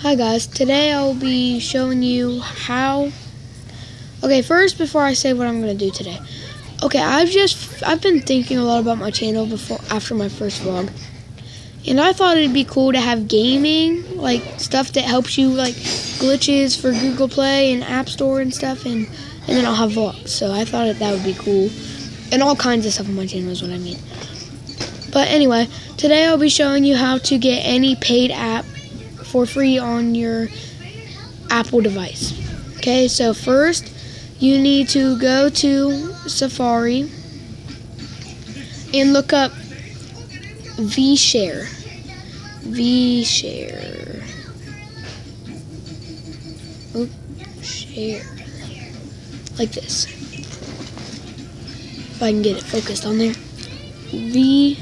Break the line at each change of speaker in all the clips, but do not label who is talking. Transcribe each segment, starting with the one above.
Hi guys, today I'll be showing you how Okay, first before I say what I'm going to do today. Okay, I've just I've been thinking a lot about my channel before after my first vlog. And I thought it'd be cool to have gaming, like stuff that helps you like glitches for Google Play and App Store and stuff and and then I'll have vlogs. So I thought that, that would be cool. And all kinds of stuff on my channel is what I mean. But anyway, today I'll be showing you how to get any paid app for free on your Apple device. Okay, so first you need to go to Safari and look up VShare. VShare. Share. Like this. If I can get it focused on there. V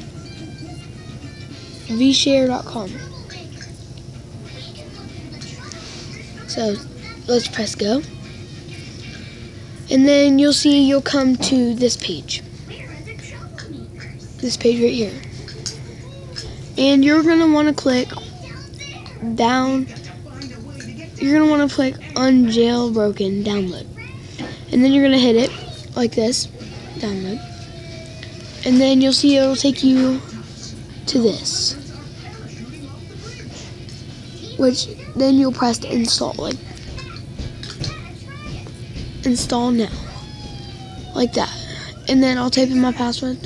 vshare.com. So let's press go. And then you'll see you'll come to this page. This page right here. And you're going to want to click down. You're going to want to click unjailbroken download. And then you're going to hit it like this. Download. And then you'll see it'll take you to this. Which then you'll press install like install now. Like that. And then I'll type in my password.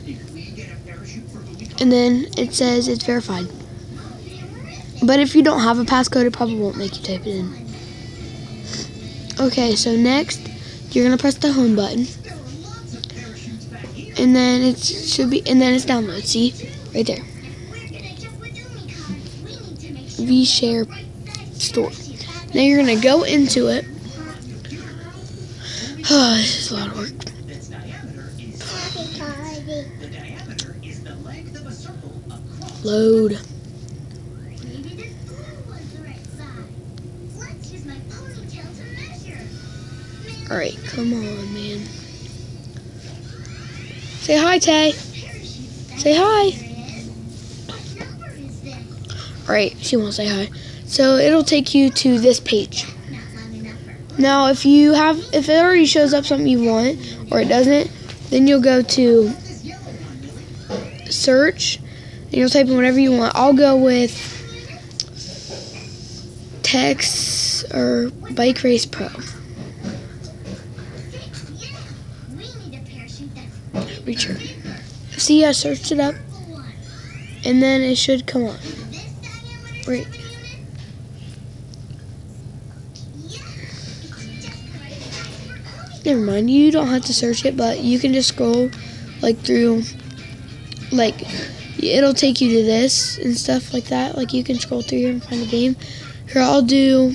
And then it says it's verified. But if you don't have a passcode, it probably won't make you type it in. Okay, so next, you're to press the home button. And then it should be, and then it's download. See? Right there. VShare store. Now you're going to go into it. Oh, this is a lot of work. Load. Alright, come on, man. Say hi, Tay. Say hi. Alright, she won't say hi. So it'll take you to this page. Now, if you have, if it already shows up something you want, or it doesn't, then you'll go to search, and you'll type in whatever you want. I'll go with Tex or Bike Race Pro. Return. See, I searched it up, and then it should come on. Right. Never mind, you don't have to search it, but you can just scroll like through, like it'll take you to this and stuff like that. Like you can scroll through here and find a game. Here, I'll do.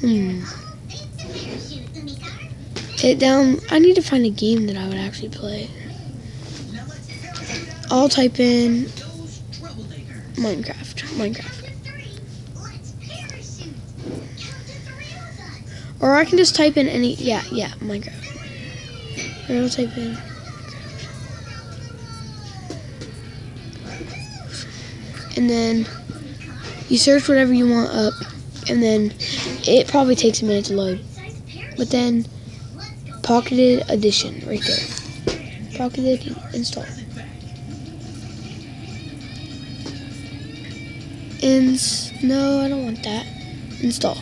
Hmm. Hit down. I need to find a game that I would actually play. I'll type in Minecraft. Minecraft. Or I can just type in any, yeah, yeah, Minecraft. Or I'll type in And then you search whatever you want up, and then it probably takes a minute to load. But then, pocketed edition, right there. Pocketed install. Ins, no, I don't want that. Install.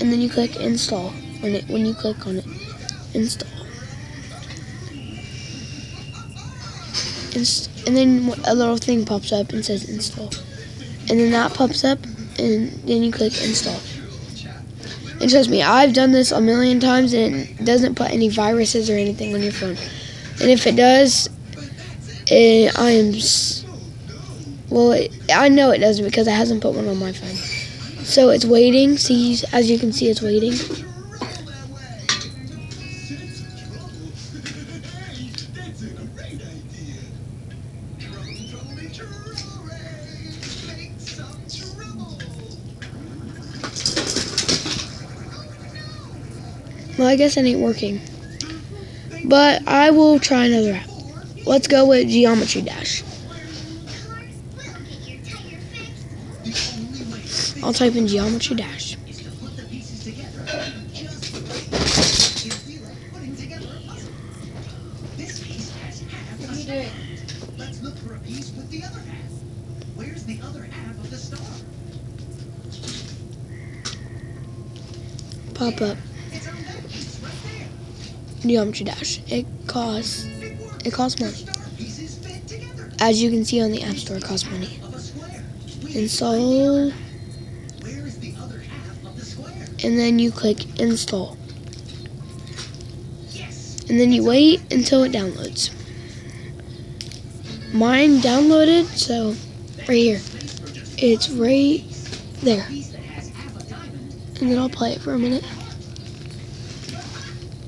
And then you click install when it when you click on it. Install. Inst and then a little thing pops up and says install. And then that pops up and then you click install. And trust me I've done this a million times and it doesn't put any viruses or anything on your phone. And if it does it, I am well it, I know it doesn't because it hasn't put one on my phone so it's waiting. See, as you can see, it's waiting. Well, I guess it ain't working. But I will try another app. Let's go with Geometry Dash. I'll type in Geometry Dash.
Where's the other half of the star?
Pop up. Geometry Dash. It costs
It
costs money. As you can see on the App Store, it costs money.
of a square. We need to find the
Install
other half. Where is the other half of the square?
And then you click install. And then you wait until it downloads. Mine downloaded, so right here. It's right there.
Piece that has half a diamond.
And then I'll play it for a minute.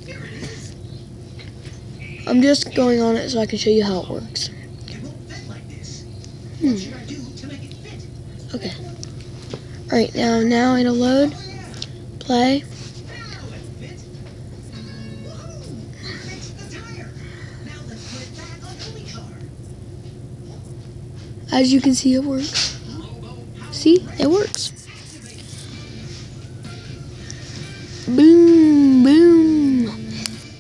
Here it is.
I'm just going on it so I can show you how it works.
It won't fit like this.
Hmm.
What should I do to make it fit?
Okay. Alright, now now it'll load. Play. As you can see it works. See? It works. Boom, boom.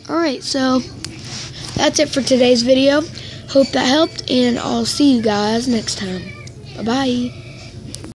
Alright, so that's it for today's video. Hope that helped, and I'll see you guys next time. Bye bye.